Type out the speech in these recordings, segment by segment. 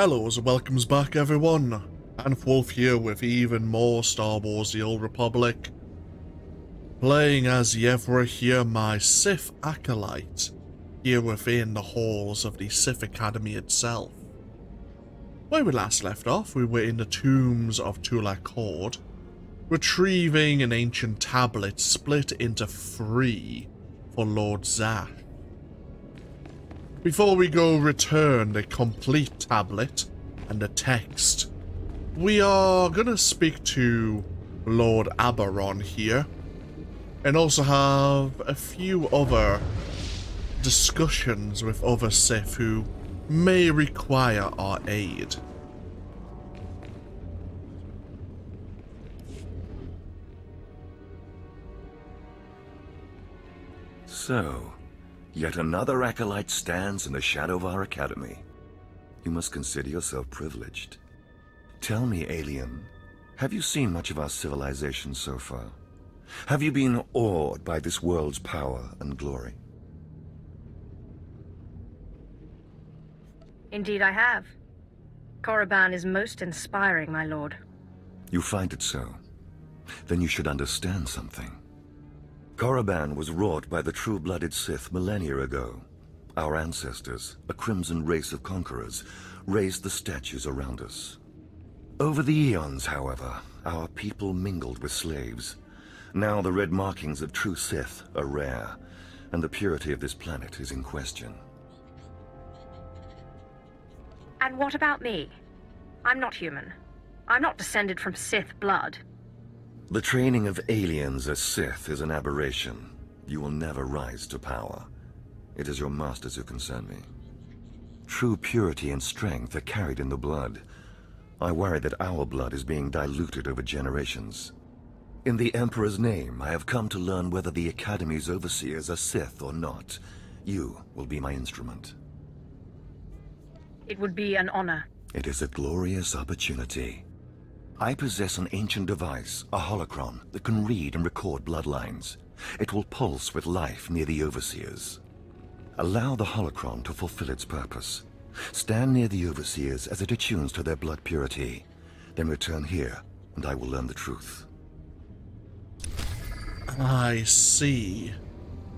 Hello and welcomes back everyone. Anthwolf here with even more Star Wars The Old Republic. Playing as Yevra here, my Sith Acolyte, here within the halls of the Sith Academy itself. Where we last left off, we were in the tombs of Tulak Hord, retrieving an ancient tablet split into three for Lord Zash. Before we go return the complete tablet and the text, we are gonna speak to Lord Aberon here, and also have a few other discussions with other Sith who may require our aid. So, yet another acolyte stands in the shadow of our academy. You must consider yourself privileged. Tell me, alien, have you seen much of our civilization so far? Have you been awed by this world's power and glory? Indeed I have. Korriban is most inspiring, my lord. You find it so? Then you should understand something. Korriban was wrought by the true-blooded Sith millennia ago. Our ancestors, a crimson race of conquerors, raised the statues around us. Over the eons, however, our people mingled with slaves. Now the red markings of true Sith are rare, and the purity of this planet is in question. And what about me? I'm not human. I'm not descended from Sith blood. The training of aliens as Sith is an aberration. You will never rise to power. It is your masters who concern me. True purity and strength are carried in the blood. I worry that our blood is being diluted over generations. In the Emperor's name, I have come to learn whether the Academy's overseers are Sith or not. You will be my instrument. It would be an honor. It is a glorious opportunity. I possess an ancient device, a holocron, that can read and record bloodlines. It will pulse with life near the Overseers. Allow the holocron to fulfill its purpose. Stand near the Overseers as it attunes to their blood purity. Then return here, and I will learn the truth. I see.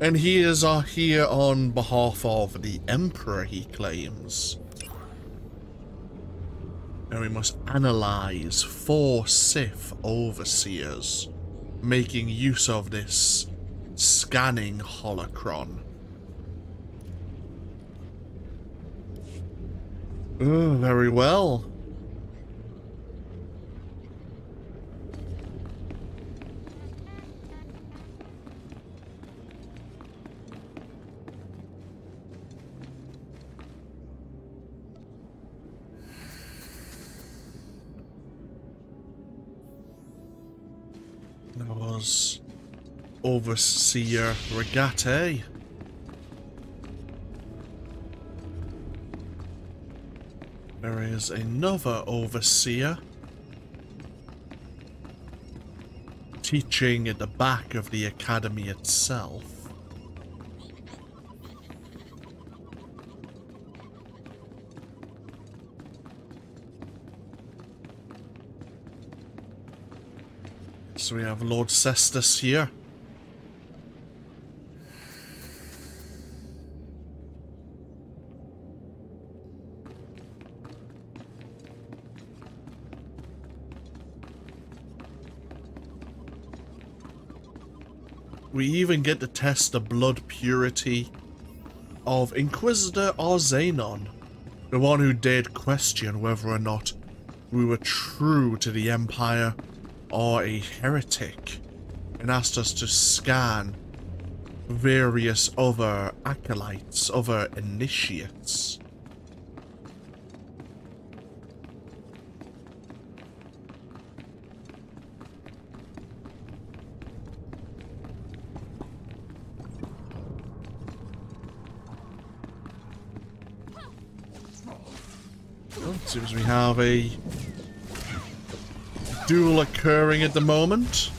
And he is here on behalf of the Emperor, he claims. And we must analyze four Sith overseers, making use of this scanning holocron. Oh, very well. Was Overseer Regate. There is another Overseer teaching at the back of the academy itself. We have Lord Cestus here. We even get to test the blood purity of Inquisitor Arzanon, the one who dared question whether or not we were true to the Empire or a heretic, and asked us to scan various other acolytes, other initiates. Seems we have a duel occurring at the moment.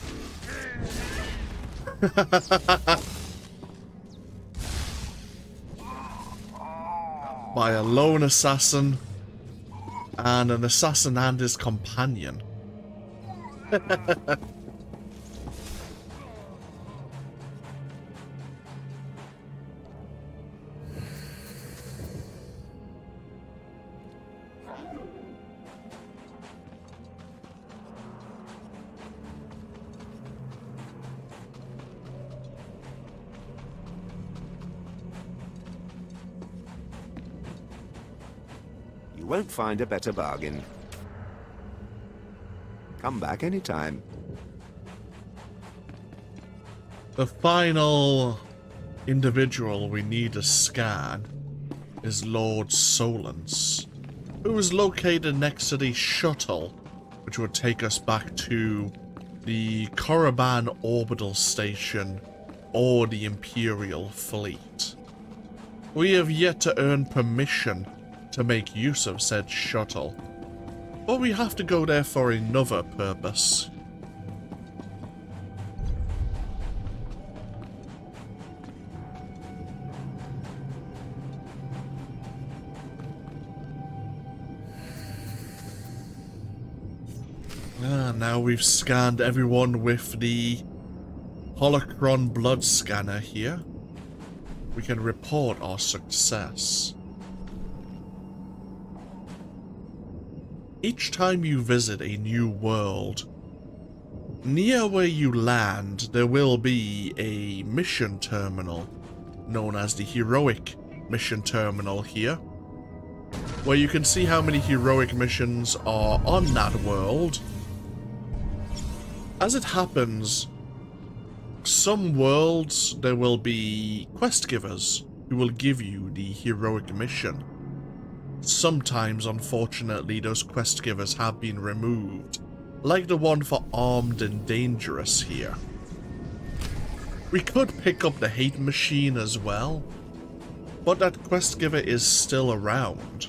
By a lone assassin and an assassin and his companion. won't find a better bargain. Come back anytime. The final individual we need to scan is Lord Solence, who is located next to the shuttle, which would take us back to the Korriban Orbital Station or the Imperial Fleet. We have yet to earn permission to make use of said shuttle, but we have to go there for another purpose. Ah, now we've scanned everyone with the holocron blood scanner here. We can report our success. Each time you visit a new world, near where you land, there will be a mission terminal known as the Heroic Mission Terminal here, where you can see how many heroic missions are on that world. As it happens, some worlds there will be quest givers who will give you the heroic mission. Sometimes, unfortunately, those quest givers have been removed, like the one for Armed and Dangerous here. We could pick up the Hate Machine as well, but that quest giver is still around.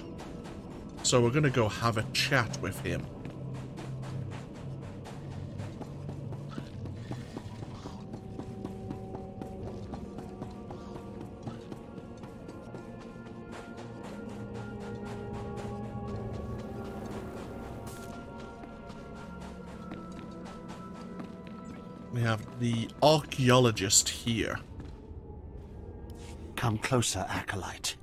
So we're gonna go have a chat with him. We have the archaeologist here. Come closer, Acolyte.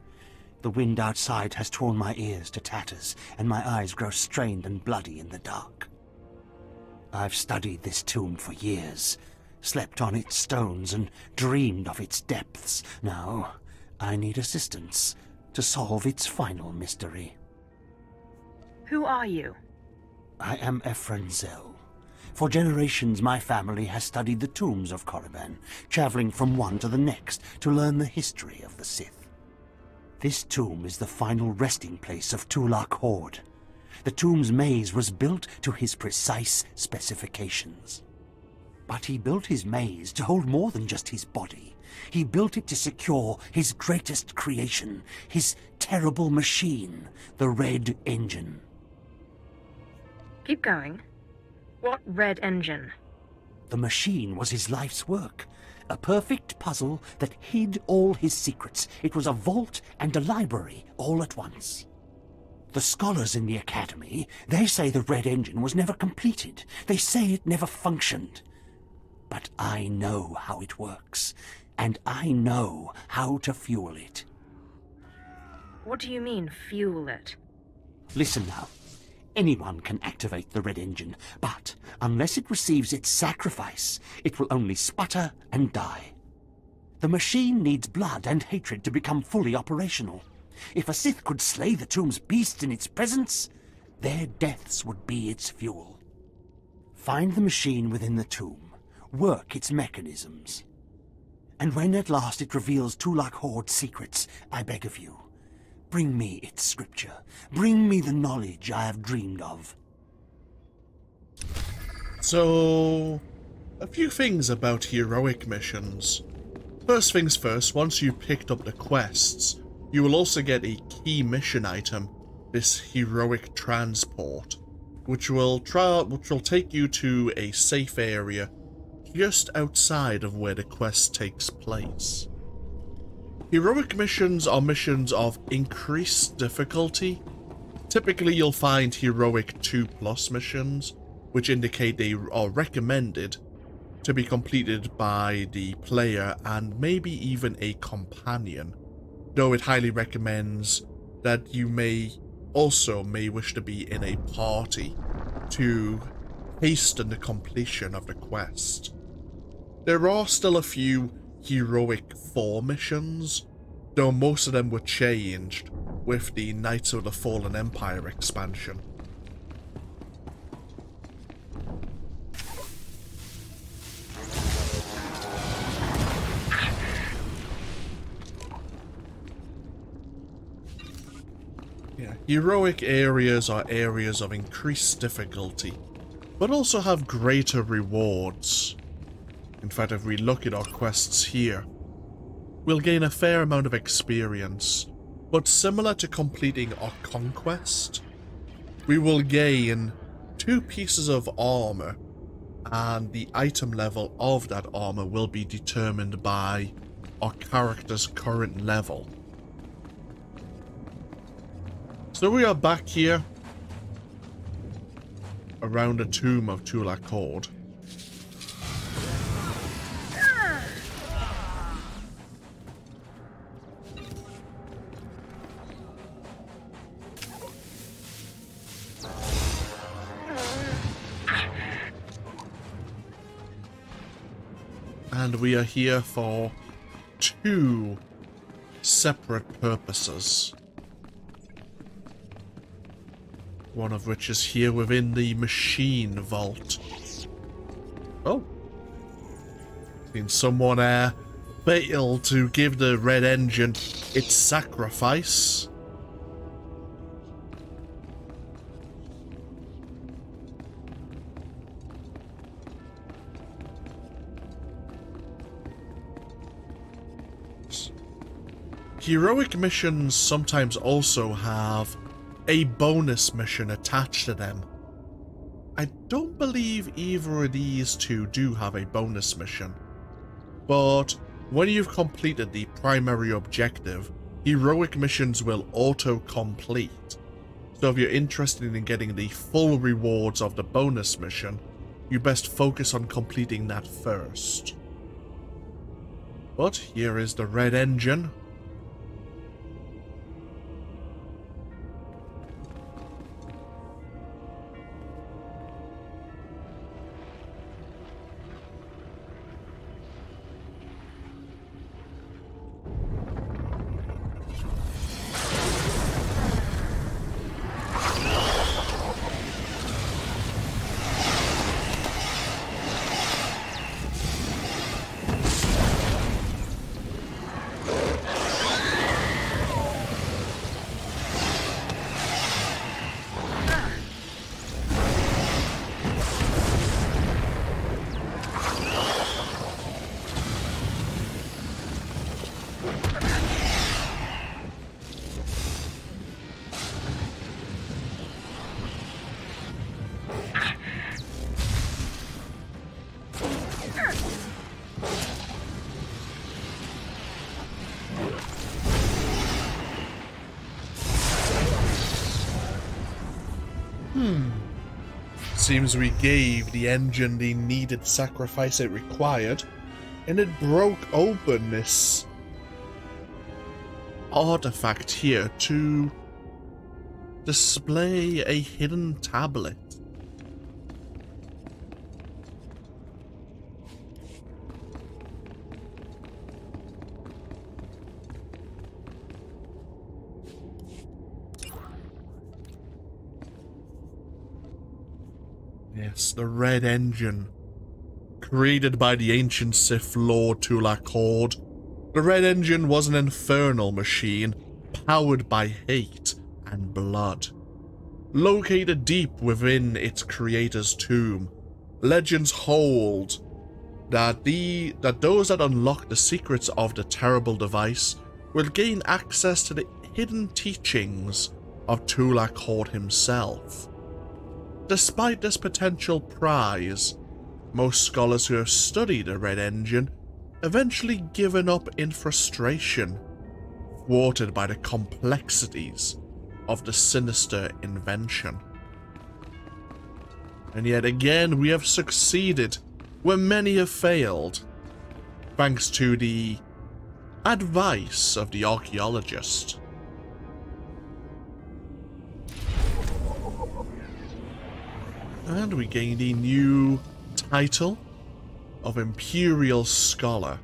The wind outside has torn my ears to tatters, and my eyes grow strained and bloody in the dark. I've studied this tomb for years, slept on its stones, and dreamed of its depths. Now, I need assistance to solve its final mystery. Who are you? I am Ephraim Zell. For generations, my family has studied the tombs of Korriban, traveling from one to the next to learn the history of the Sith. This tomb is the final resting place of Tulak Hord. The tomb's maze was built to his precise specifications. But he built his maze to hold more than just his body. He built it to secure his greatest creation, his terrible machine, the Red Engine. Keep going. What red engine? The machine was his life's work. A perfect puzzle that hid all his secrets. It was a vault and a library all at once. The scholars in the Academy, they say the Red Engine was never completed. They say it never functioned. But I know how it works, and I know how to fuel it. What do you mean, fuel it? Listen now. Anyone can activate the Red Engine, but unless it receives its sacrifice, it will only sputter and die. The machine needs blood and hatred to become fully operational. If a Sith could slay the tomb's beasts in its presence, their deaths would be its fuel. Find the machine within the tomb, work its mechanisms. And when at last it reveals Tulak Hord's secrets, I beg of you, Bring me its scripture. Bring me the knowledge I have dreamed of. So, a few things about heroic missions. First things first, once you've picked up the quests, you will also get a key mission item, this heroic transport, which will try which will take you to a safe area just outside of where the quest takes place. Heroic missions are missions of increased difficulty, Typically, you'll find heroic 2 plus missions, which indicate they are recommended to be completed by the player and maybe even a companion, though it highly recommends that you may also may wish to be in a party to hasten the completion of the quest. There are still a few heroic 4 missions, though most of them were changed with the Knights of the Fallen Empire expansion. Yeah, heroic areas are areas of increased difficulty, but also have greater rewards. In fact, if we look at our quests here, we'll gain a fair amount of experience, but similar to completing our conquest, we will gain two pieces of armor, and the item level of that armor will be determined by our character's current level. So we are back here around the tomb of Tulak And we are here for two separate purposes. One of which is here within the machine vault. Oh. Seen someone uh, fail to give the red engine its sacrifice. Heroic missions sometimes also have a bonus mission attached to them. I don't believe either of these two do have a bonus mission, but when you've completed the primary objective, heroic missions will auto-complete. So if you're interested in getting the full rewards of the bonus mission, you best focus on completing that first. But here is the red engine, Seems we gave the engine the needed sacrifice it required, and it broke open this artifact here to display a hidden tablet. The Red Engine. Created by the ancient Sith Lord Tulak Hord, the Red Engine was an infernal machine powered by hate and blood. Located deep within its creator's tomb, legends hold that the that those that unlock the secrets of the terrible device will gain access to the hidden teachings of Tulak Hord himself. Despite this potential prize, most scholars who have studied a red engine eventually given up in frustration, thwarted by the complexities of the sinister invention. And yet again, we have succeeded where many have failed, thanks to the advice of the archaeologist. And we gained a new title of Imperial Scholar.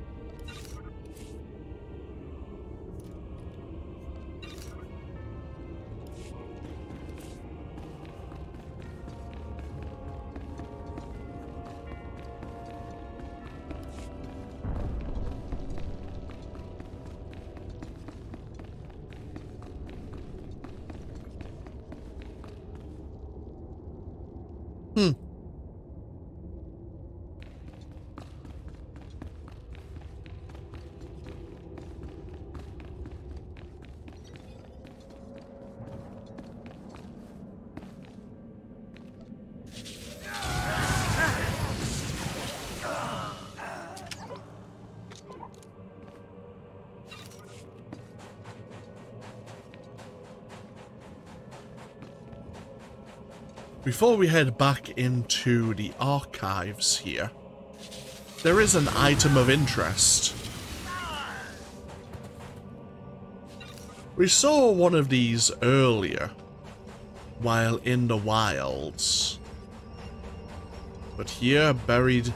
Before we head back into the archives here, there is an item of interest. We saw one of these earlier, while in the wilds. But here, buried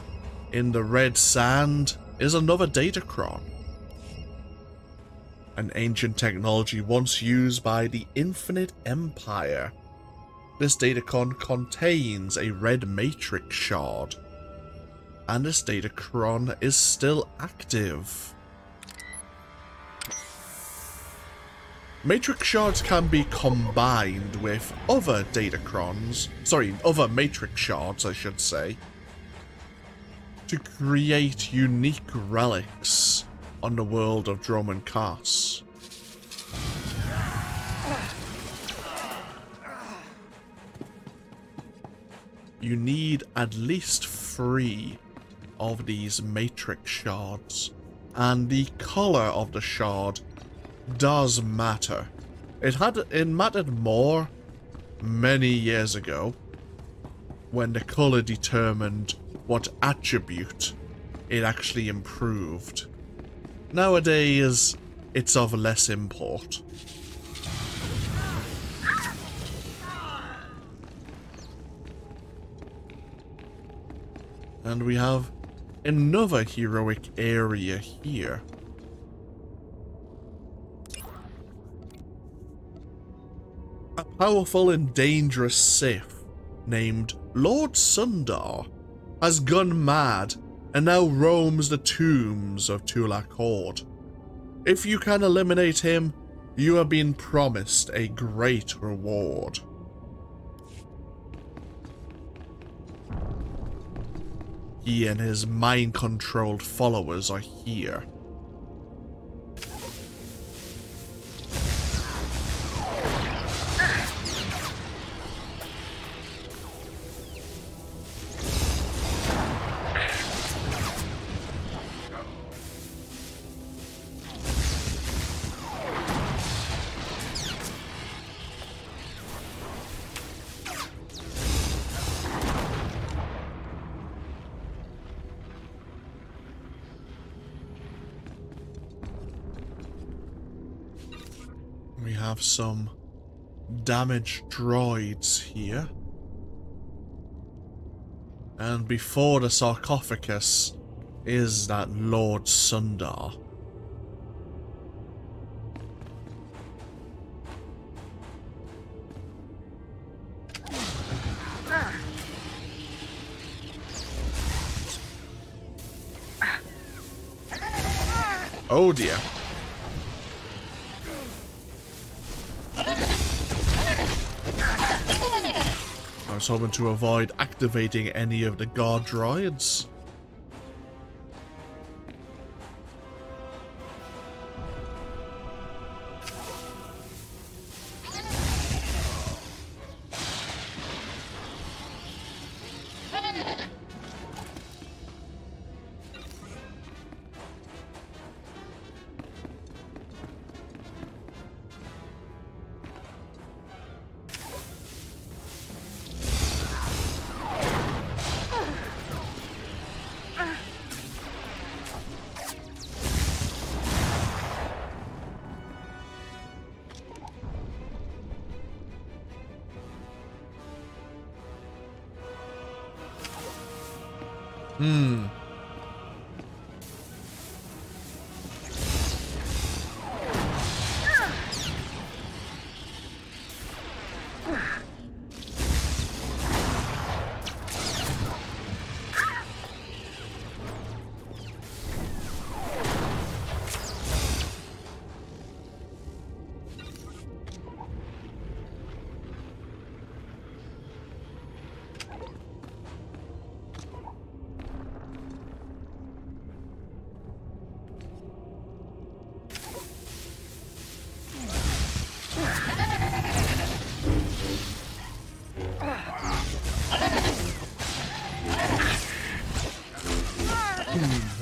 in the red sand, is another Datacron. An ancient technology once used by the Infinite Empire. This datacron contains a red matrix shard. And this datacron is still active. Matrix shards can be combined with other datacrons, sorry, other matrix shards I should say, to create unique relics on the world of Dromund Kaas. You need at least three of these matrix shards. And the color of the shard does matter. It had it mattered more many years ago when the color determined what attribute it actually improved. Nowadays, it's of less import. And we have another heroic area here. A powerful and dangerous Sith named Lord Sundar has gone mad and now roams the tombs of Tulak Hord. If you can eliminate him, you have been promised a great reward. He and his mind-controlled followers are here. Have some damaged droids here. And before the sarcophagus is that Lord Sundar. Oh dear. Hoping to avoid activating any of the guard droids.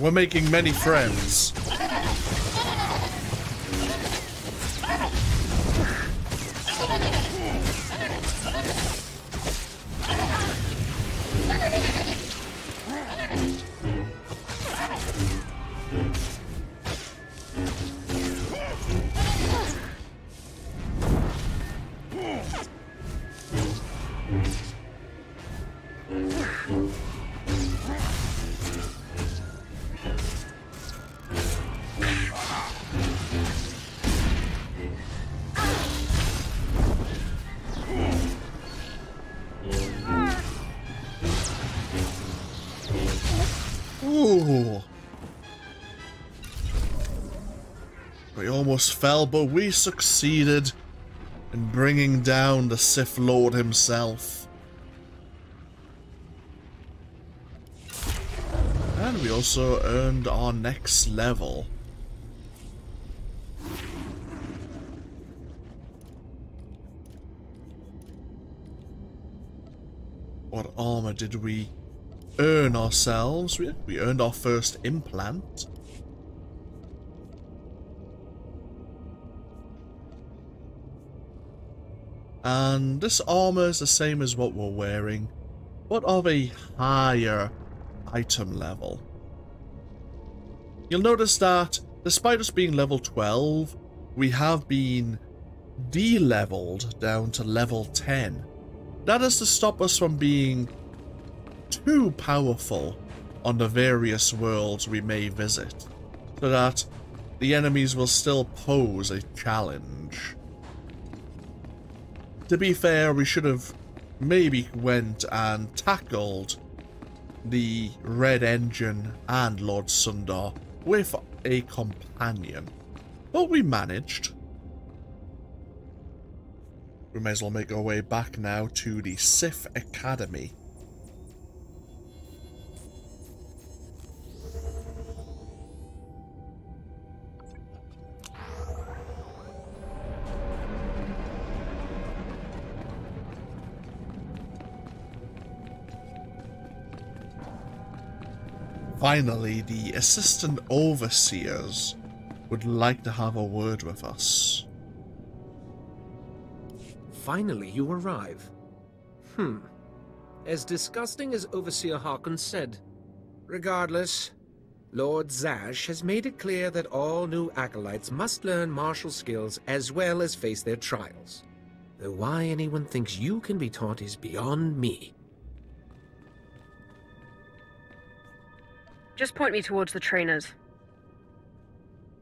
We're making many friends. Almost fell, but we succeeded in bringing down the Sith Lord himself. And we also earned our next level. What armor did we earn ourselves? We, we earned our first implant. And this armor is the same as what we're wearing, but of a higher item level. You'll notice that, despite us being level 12, we have been de-leveled down to level 10. That is to stop us from being too powerful on the various worlds we may visit, so that the enemies will still pose a challenge. To be fair, we should have maybe went and tackled the Red Engine and Lord Sundar with a companion. But we managed. We may as well make our way back now to the Sith Academy. Finally, the assistant overseers would like to have a word with us. Finally, you arrive. Hmm. As disgusting as Overseer Harkun said. Regardless, Lord Zash has made it clear that all new acolytes must learn martial skills as well as face their trials. Though why anyone thinks you can be taught is beyond me. Just point me towards the trainers.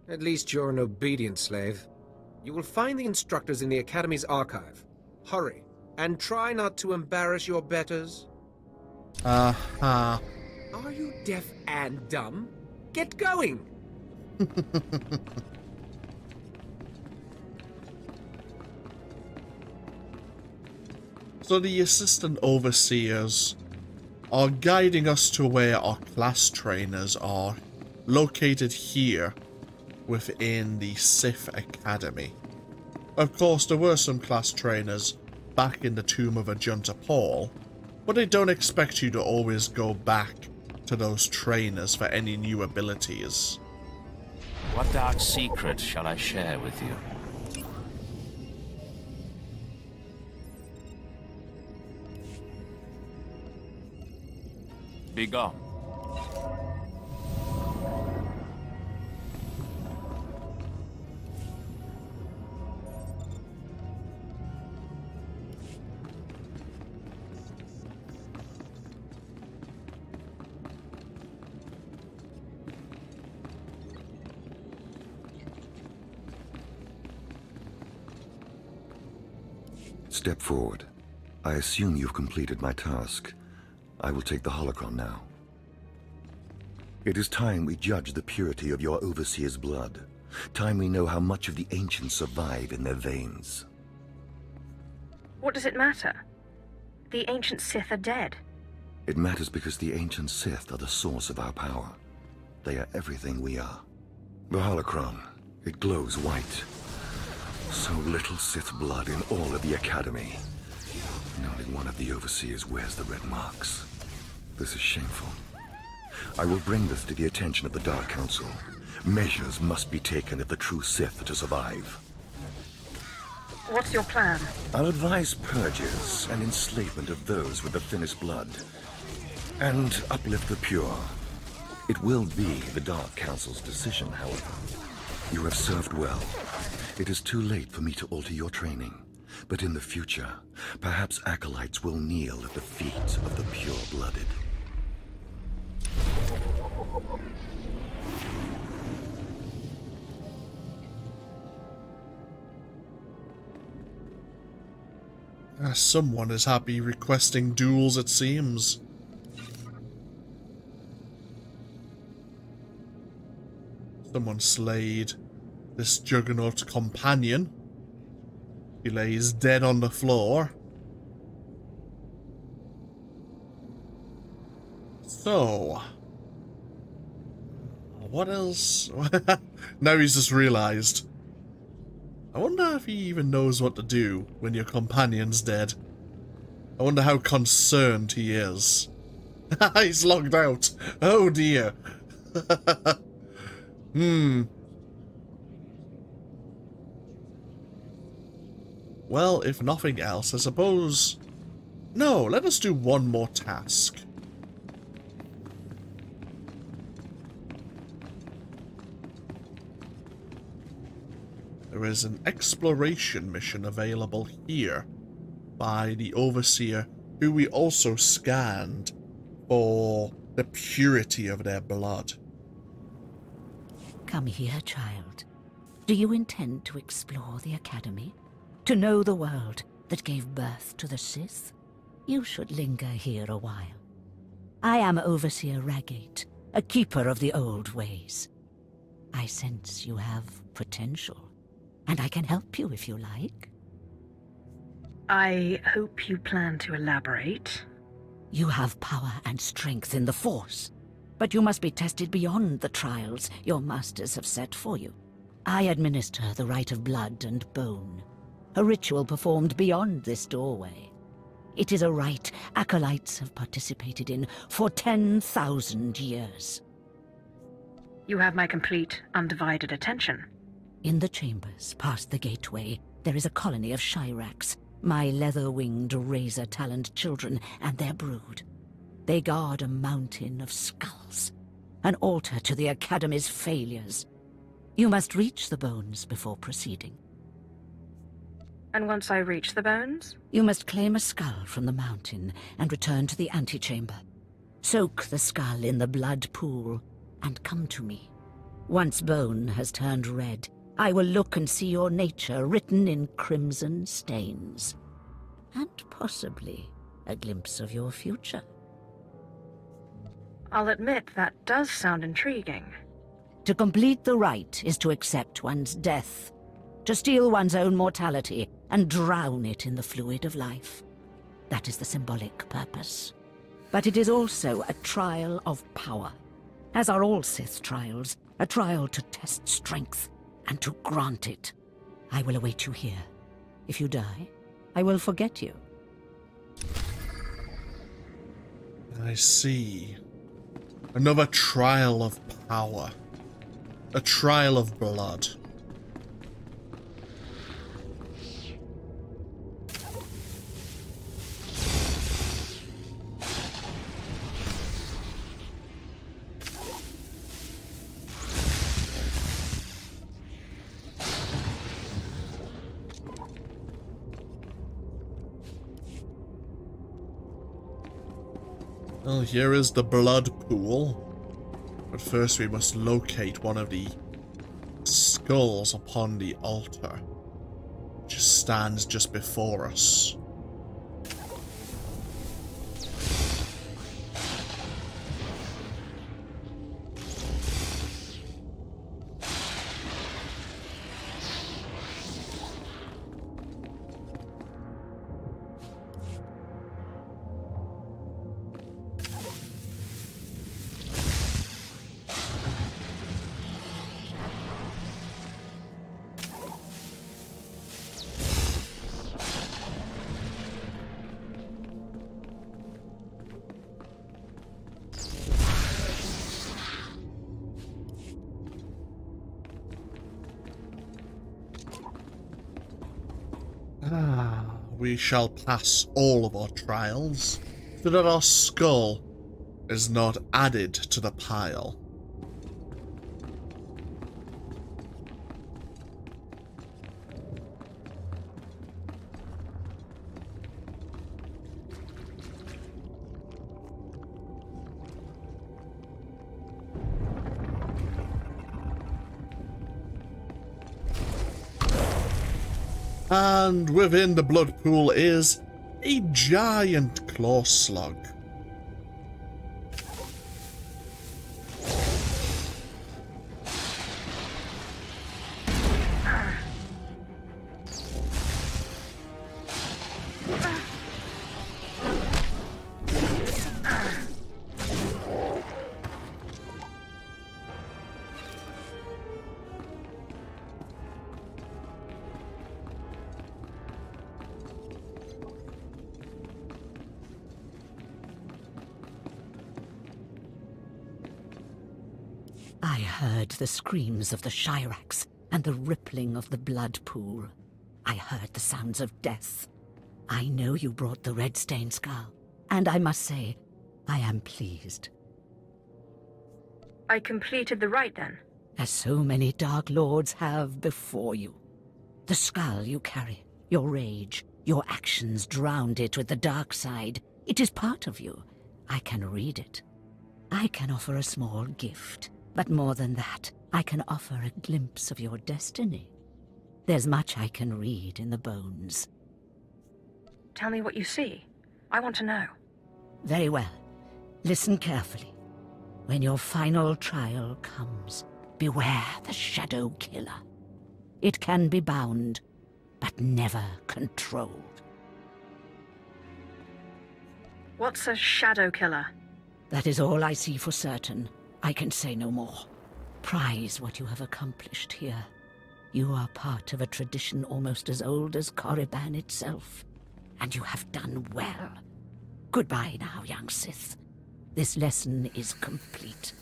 At least you're an obedient slave. You will find the instructors in the Academy's archive. Hurry, and try not to embarrass your betters. Uh-huh. Are you deaf and dumb? Get going! So the assistant overseers are guiding us to where our class trainers are, located here within the Sith Academy. Of course, there were some class trainers back in the Tomb of Ajunta Pall, but they don't expect you to always go back to those trainers for any new abilities. What dark secret shall I share with you? Begone. Step forward. I assume you've completed my task. I will take the holocron now. It is time we judge the purity of your Overseer's blood. Time we know how much of the ancients survive in their veins. What does it matter? The ancient Sith are dead. It matters because the ancient Sith are the source of our power. They are everything we are. The holocron, it glows white. So little Sith blood in all of the Academy. Only one of the Overseers wears the red marks. This is shameful. I will bring this to the attention of the Dark Council. Measures must be taken if the true Sith are to survive. What's your plan? I'll advise purges and enslavement of those with the thinnest blood. And uplift the pure. It will be the Dark Council's decision, however. You have served well. It is too late for me to alter your training. But in the future, perhaps acolytes will kneel at the feet of the pure-blooded. Ah, someone is happy requesting duels, it seems. Someone slayed this juggernaut companion. He lays dead on the floor. So, what else? now he's just realized. I wonder if he even knows what to do when your companion's dead. I wonder how concerned he is. he's logged out. Oh dear. hmm. Well, if nothing else, I suppose... No, let us do one more task. There is an exploration mission available here by the Overseer, who we also scanned for the purity of their blood. Come here, child. Do you intend to explore the Academy? To know the world that gave birth to the Sith? You should linger here a while. I am Overseer Ragate, a keeper of the old ways. I sense you have potential and I can help you if you like. I hope you plan to elaborate. You have power and strength in the Force, but you must be tested beyond the trials your masters have set for you. I administer the rite of blood and bone, a ritual performed beyond this doorway. It is a rite acolytes have participated in for 10,000 years. You have my complete, undivided attention. In the chambers, past the gateway, there is a colony of Shyracks, my leather-winged, razor-taloned children and their brood. They guard a mountain of skulls, an altar to the Academy's failures. You must reach the bones before proceeding. And once I reach the bones? You must claim a skull from the mountain and return to the antechamber. Soak the skull in the blood pool and come to me. Once bone has turned red, I will look and see your nature written in crimson stains. And possibly a glimpse of your future. I'll admit that does sound intriguing. To complete the rite is to accept one's death, to steal one's own mortality and drown it in the fluid of life. That is the symbolic purpose. But it is also a trial of power, as are all Sith trials, a trial to test strength and to grant it. I will await you here. If you die, I will forget you. I see. Another trial of power. A trial of blood. Here is the blood pool. But first we must locate one of the skulls upon the altar. just stands just before us. Shall pass all of our trials, so that our skull is not added to the pile. And within the blood pool is a giant k'lor'slug. Screams of the shyrack and the rippling of the blood pool. I heard the sounds of death. I know you brought the red stained skull, and I must say, I am pleased. I completed the rite then. As so many Dark Lords have before you. The skull you carry, your rage, your actions drowned it with the dark side. It is part of you. I can read it. I can offer a small gift. But more than that, I can offer a glimpse of your destiny. There's much I can read in the bones. Tell me what you see. I want to know. Very well. Listen carefully. When your final trial comes, beware the Shadow Killer. It can be bound, but never controlled. What's a shadow killer? That is all I see for certain. I can say no more. Prize what you have accomplished here. You are part of a tradition almost as old as Korriban itself, and you have done well. Goodbye now, young Sith. This lesson is complete.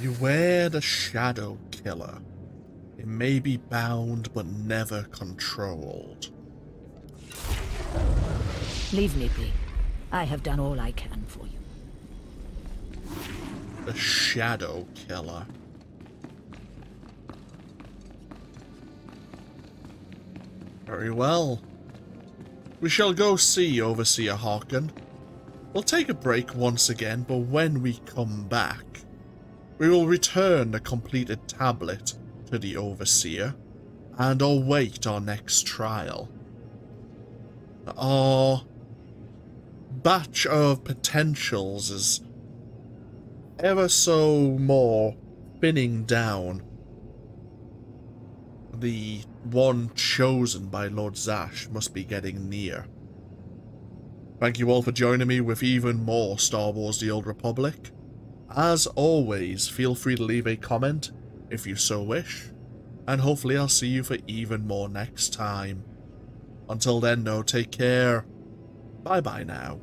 You Beware the Shadow Killer. It may be bound, but never controlled. Leave me be. I have done all I can for you. The Shadow Killer. Very well. We shall go see Overseer Harkun. We'll take a break once again, but when we come back, we will return the completed tablet to the Overseer and await our next trial. Our batch of potentials is ever so more spinning down. The one chosen by Lord Zash must be getting near. Thank you all for joining me with even more Star Wars The Old Republic. As always, feel free to leave a comment if you so wish, and hopefully I'll see you for even more next time. Until then, though, take care. Bye bye now.